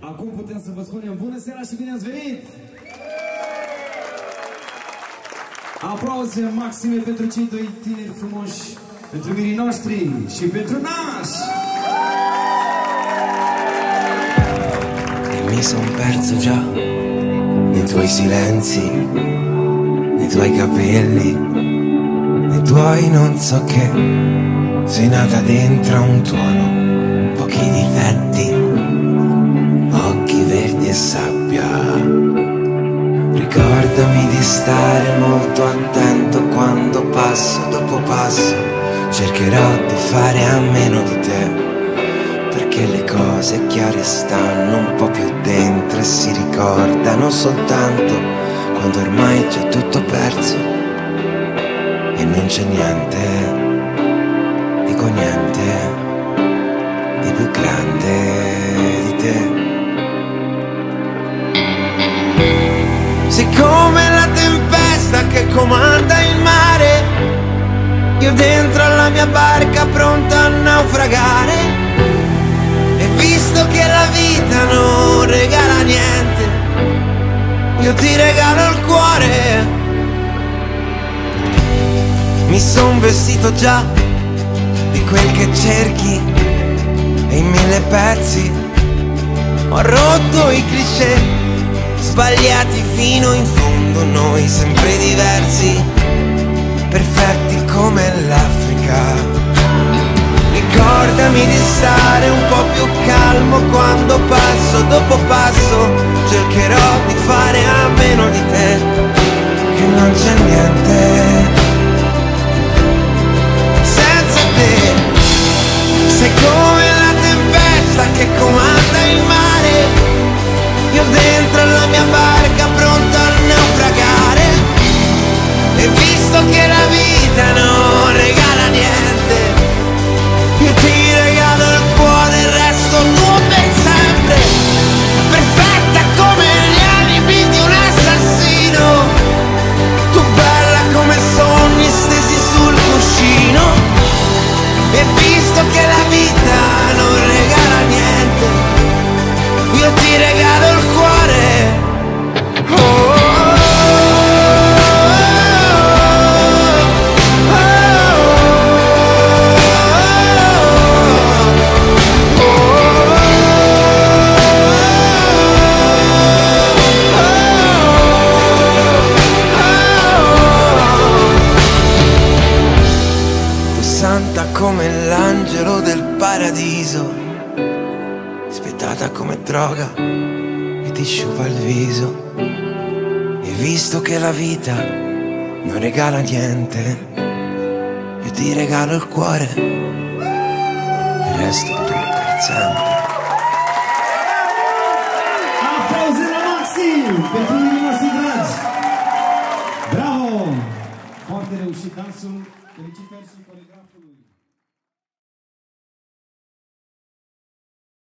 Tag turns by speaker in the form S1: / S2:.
S1: Acum putem să vă spunem bună seara și bine ați venit! Aplauze maxime pentru cei doi tineri frumoși, pentru mirii noștri și pentru naș!
S2: E mi son perso già nei tuoi silenzi, nei tuoi capelli, nei tuoi non so che. Sei nata dentro un tuono, pochi difetti, e sabbia. Ricordami di stare molto attento quando passo dopo passo, cercherò di fare a meno di te perché le cose chiare stanno un po' più dentro e si ricordano soltanto quando ormai c'è tutto perso e non c'è niente, dico niente, di più grande di te. Sei come la tempesta che comanda il mare, io dentro alla mia barca pronta a naufragare. E visto che la vita non regala niente, io ti regalo il cuore. Mi son vestito già di quel che cerchi e in mille pezzi ho rotto i cliché, sbagliati fino in fondo, noi sempre diversi, perfetti come l'Africa. Ricordami di stare un po' più calmo quando passo dopo passo Cercherò di fare a meno di te Che non c'è niente Ti regalo il cuore. Oh, santa come l'angelo del paradiso, spettata come droga e ti sciupa il viso. E visto che la vita non regala niente, io ti regalo il cuore, il resto tu per sempre.
S1: Aplauze la maxim pentru mirii noștri dragi! Bravo! Foarte reușit dansul, felicitări și coregrafii.